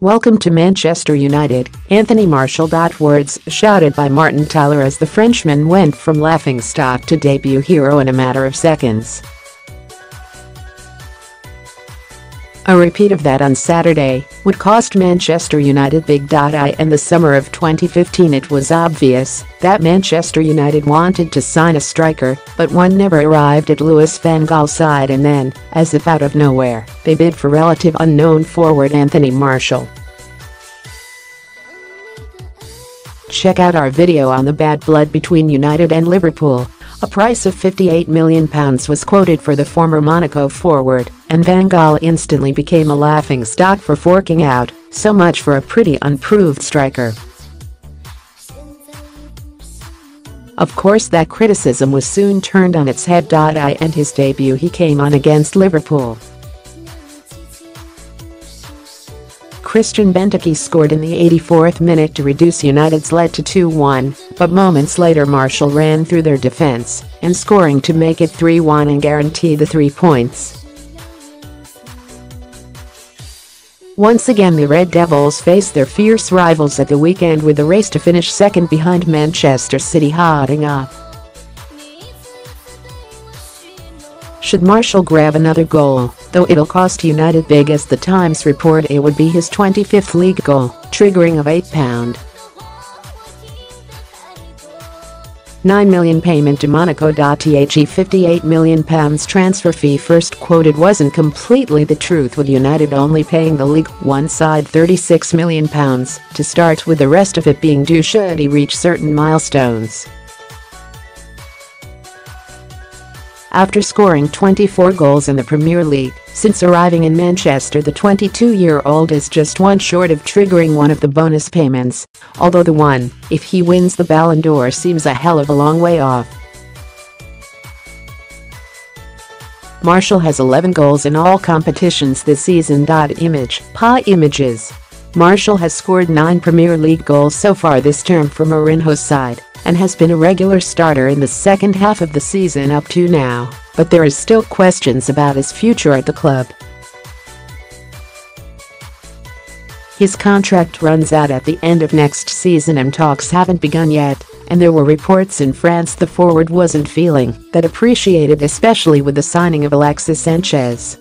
Welcome to Manchester United, Anthony Martial. Words shouted by Martin Tyler as the Frenchman went from laughingstock to debut hero in a matter of seconds. A repeat of that on Saturday would cost Manchester United big. I in the summer of 2015 it was obvious that Manchester United wanted to sign a striker, but one never arrived at Louis van Gaal's side and then, as if out of nowhere, they bid for relative unknown forward Anthony Martial. Check out our video on the bad blood between United and Liverpool. A price of £58 million was quoted for the former Monaco forward, and Van Gaal instantly became a laughing stock for forking out so much for a pretty unproved striker. Of course that criticism was soon turned on its head. I and his debut he came on against Liverpool Christian Benteke scored in the 84th minute to reduce United's lead to 2-1, but moments later Martial ran through their defense and scoring to make it 3-1 and guarantee the three points. Once again the Red Devils face their fierce rivals at the weekend with the race to finish second behind Manchester City hotting up. Should Martial grab another goal, though it'll cost United big as the Times report it would be his 25th league goal, triggering of £8. 9 million payment to Monaco. The £58 million transfer fee first quoted wasn't completely the truth with United only paying the League One side £36 million to start with the rest of it being due should he reach certain milestones. After scoring 24 goals in the Premier League. Since arriving in Manchester the 22-year-old is just one short of triggering one of the bonus payments, although the one, if he wins the Ballon d'Or seems a hell of a long way off. Martial has 11 goals in all competitions this season. Image, Pa Images. Martial has scored 9 Premier League goals so far this term for Mourinho's side and has been a regular starter in the second half of the season up to now, but there is still questions about his future at the club. His contract runs out at the end of next season and talks haven't begun yet, and there were reports in France the forward wasn't feeling that appreciated especially with the signing of Alexis Sanchez.